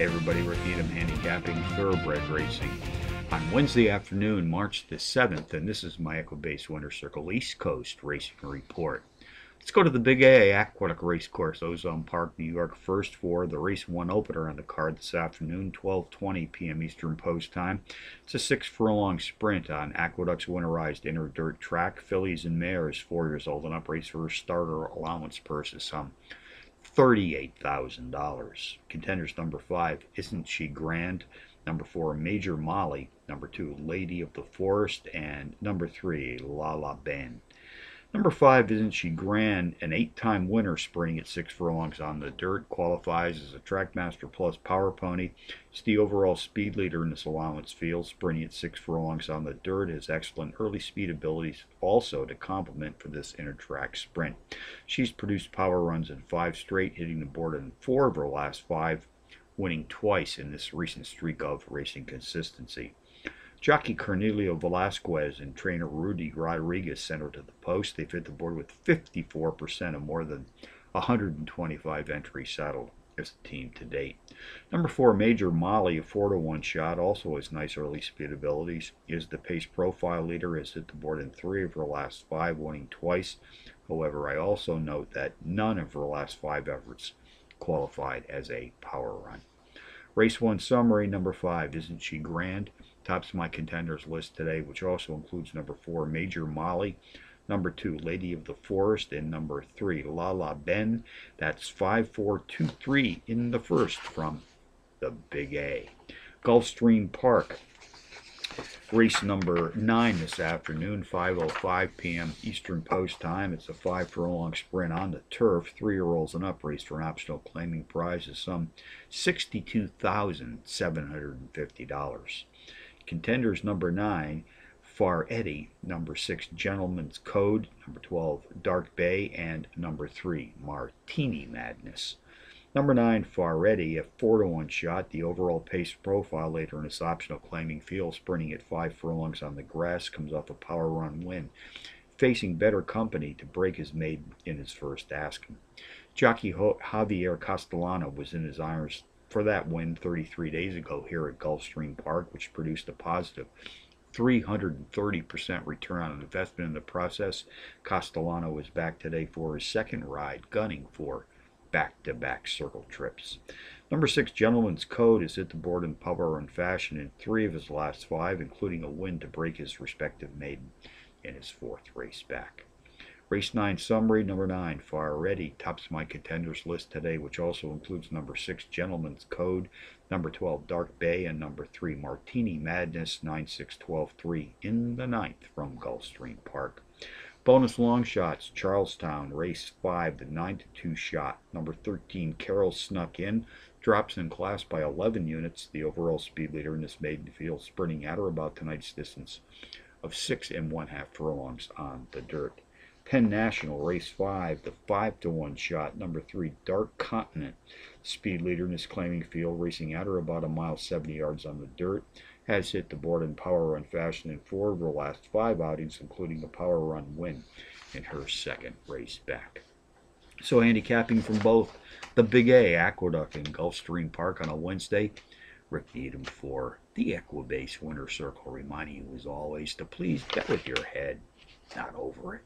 Everybody, Needham handicapping thoroughbred racing on Wednesday afternoon, March the 7th, and this is my Equibase Winner's Circle East Coast Racing Report. Let's go to the Big A Aqueduct Racecourse, Ozone Park, New York, first for the race one opener on the card this afternoon, 12:20 p.m. Eastern Post Time. It's a six furlong sprint on Aqueduct's winterized inner dirt track. Fillies and mares, four years old and up, race for a starter allowance purse is some um, $38,000. Contenders number five, Isn't She Grand? Number four, Major Molly. Number two, Lady of the Forest. And number three, La La. Number five, Isn't She Grand? An eight time winner sprinting at six furlongs on the dirt, qualifies as a TrackMaster Plus Power Pony. It's the overall speed leader in this allowance field, sprinting at six furlongs on the dirt. Has excellent early speed abilities also to complement for this inner track sprint. She's produced power runs in five straight, hitting the board in four of her last five, winning twice in this recent streak of racing consistency. Jockey Cornelio Velasquez and trainer Rudy Rodriguez sent her to the post. They've hit the board with 54% of more than 125 entries saddled as a team to date. Number four, Major Molly, a 4 to 1 shot, also has nice early speed abilities. Is the pace profile leader, has hit the board in three of her last five, winning twice. However, I also note that none of her last five efforts qualified as a power run. Race one summary number five, Isn't She Grand? Tops my contenders list today, which also includes number four, Major Molly, number two, Lady of the Forest, and number three, La La Ben. That's 5423 in the first from the Big A. Gulfstream Park, race number nine this afternoon, 5.05 p.m. Eastern Post Time. It's a five furlong sprint on the turf, three-year-olds and up race for an optional claiming prize of some $62,750. Contenders number 9, Far Eddie, number 6, Gentleman's Code, number 12, Dark Bay, and number 3, Martini Madness. Number 9, Far Eddie, a 4 to 1 shot. The overall pace profile later in this optional claiming field, sprinting at 5 furlongs on the grass, comes off a power run win. Facing better company to break his maiden in his first asking. Jockey Javier Castellano was in his irons for that win 33 days ago here at Gulfstream Park, which produced a positive 330% return on investment in the process. Castellano is back today for his second ride, gunning for back-to-back circle trips. Number six, Gentleman's Code, is hit the board in power and fashion in three of his last five, including a win to break his respective maiden in his fourth race back. Race 9 summary, number 9, Far Eddie, tops my contenders list today, which also includes number 6, Gentleman's Code, number 12, Dark Bay, and number 3, Martini Madness, 9 6 12 3 in the ninth from Gulfstream Park. Bonus long shots, Charlestown, race 5, the 9 to 2 shot. Number 13, Carol snuck in, drops in class by 11 units, the overall speed leader in this maiden field, sprinting at or about tonight's distance of 6 and 1 half furlongs on the dirt. Penn National, race five, the five to one shot. Number three, Dark Continent, speed leader in this claiming field, racing at or about a mile 70 yards on the dirt. Has hit the board in power run fashion in four of her last five outings, including a power run win in her second race back. So handicapping from both the Big A, Aqueduct, and Gulfstream Park on a Wednesday. Rick Needham for the Equibase Winner's Circle, reminding you as always to please bet with your head, not over it.